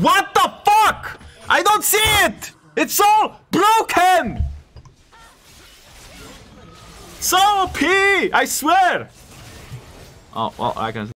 What the fuck? I don't see it! It's all broken! So OP! I swear! Oh, well, I can